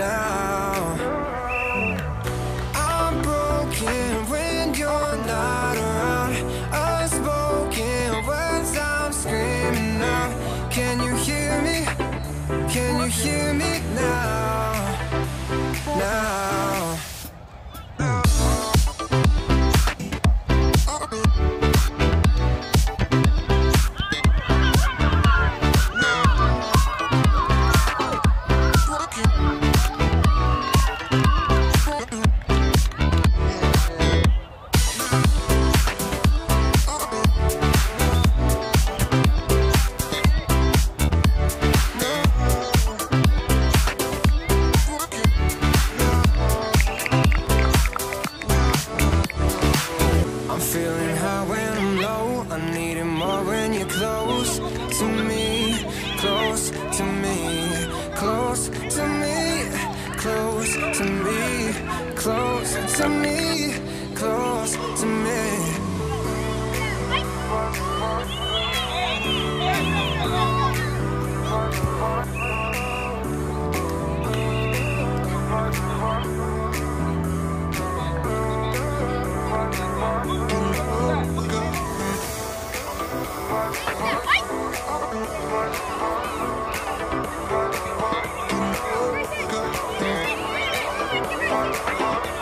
Now close to me, close to me, close to me, close to me, close to me, close to me. Close to me. Oh, oh, oh.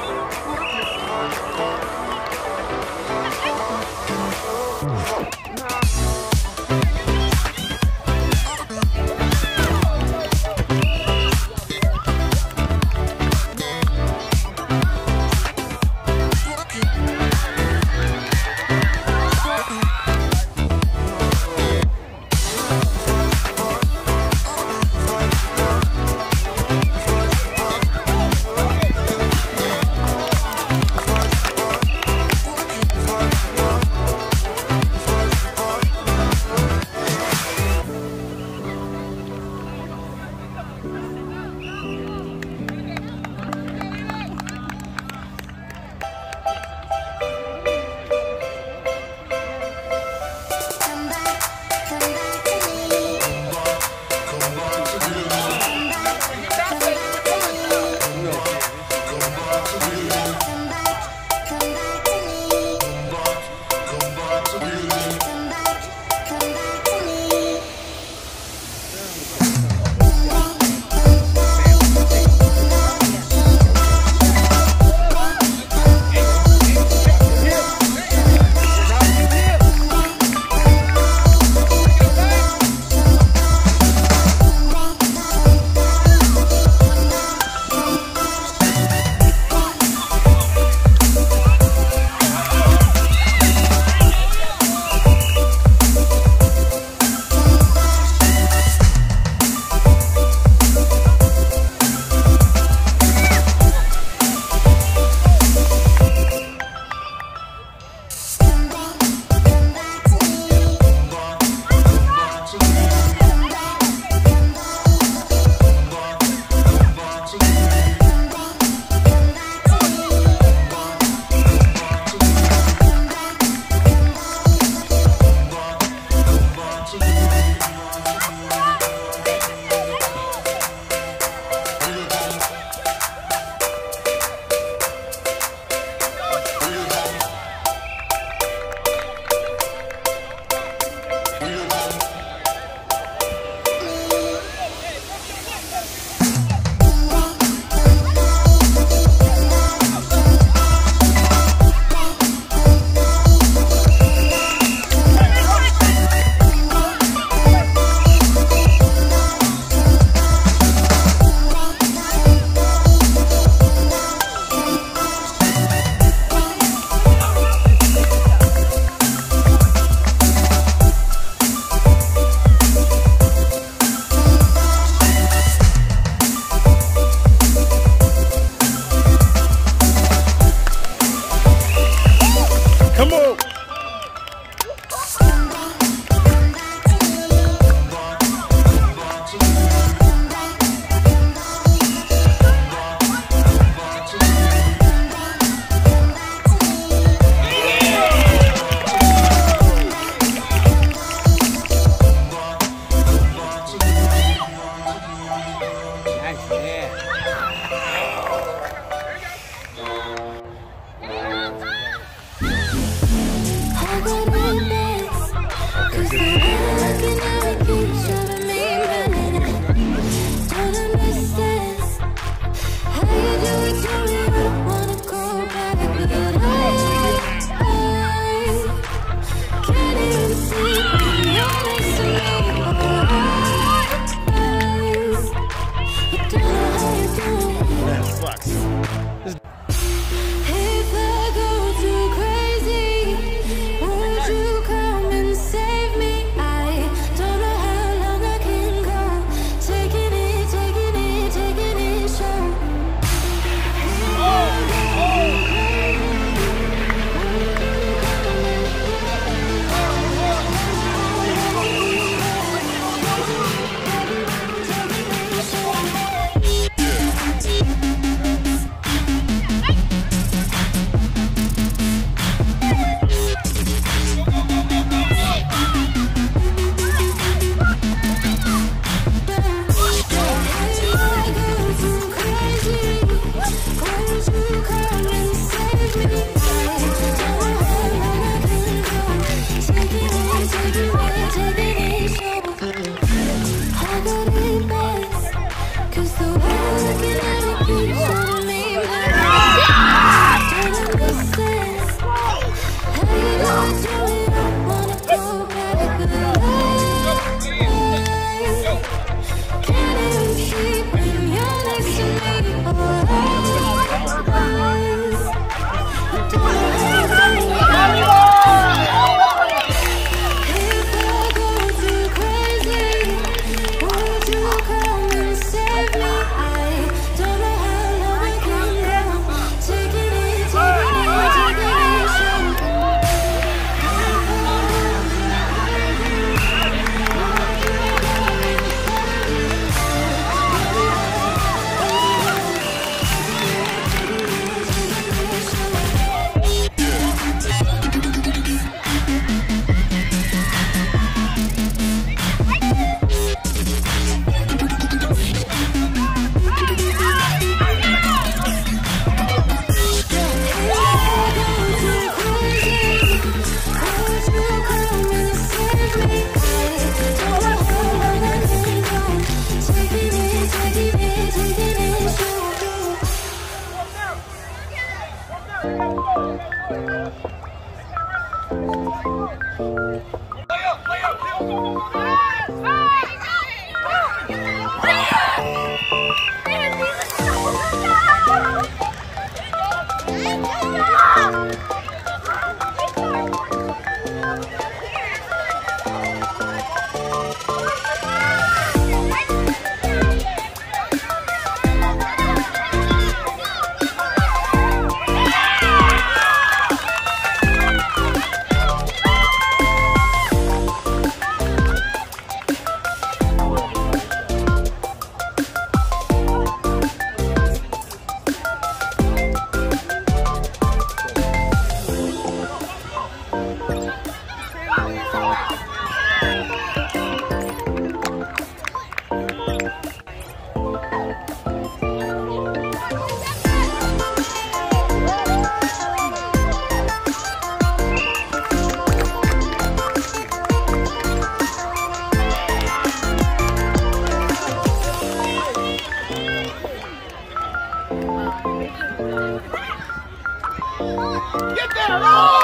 Não!